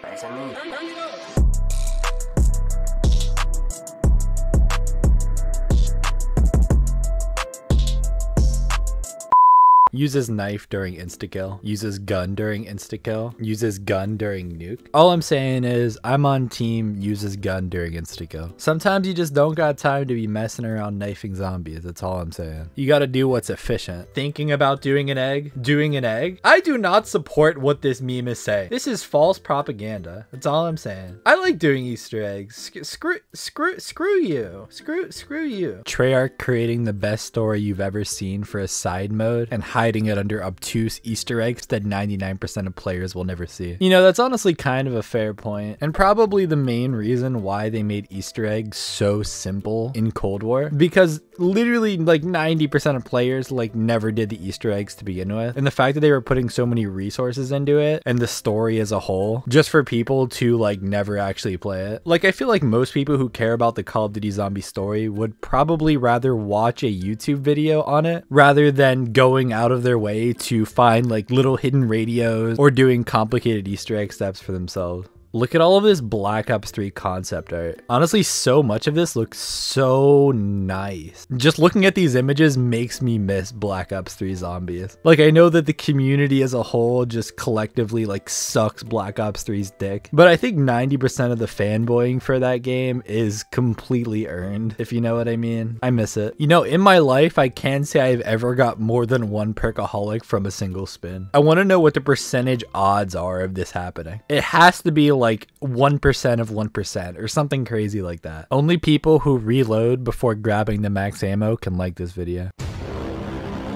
Parece a Uses knife during insta-kill. Uses gun during insta-kill. Uses gun during nuke. All I'm saying is I'm on team uses gun during insta-kill. Sometimes you just don't got time to be messing around knifing zombies. That's all I'm saying. You gotta do what's efficient. Thinking about doing an egg? Doing an egg? I do not support what this meme is saying. This is false propaganda. That's all I'm saying. I like doing Easter eggs. Sc- screw, screw, screw you. Screw, screw you. Treyarch creating the best story you've ever seen for a side mode and hiding it under obtuse Easter eggs that 99% of players will never see. You know, that's honestly kind of a fair point, and probably the main reason why they made Easter eggs so simple in Cold War, because literally like 90% of players like never did the Easter eggs to begin with. And the fact that they were putting so many resources into it and the story as a whole, just for people to like never actually play it. Like I feel like most people who care about the Call of Duty zombie story would probably rather watch a YouTube video on it rather than going out of their way to find like little hidden radios or doing complicated Easter egg steps for themselves. Look at all of this Black Ops 3 concept art. Honestly, so much of this looks so nice. Just looking at these images makes me miss Black Ops 3 zombies. Like, I know that the community as a whole just collectively, like, sucks Black Ops 3's dick. But I think 90% of the fanboying for that game is completely earned, if you know what I mean. I miss it. You know, in my life, I can't say I've ever got more than one perkaholic from a single spin. I want to know what the percentage odds are of this happening. It has to be like 1% of 1% or something crazy like that. Only people who reload before grabbing the max ammo can like this video.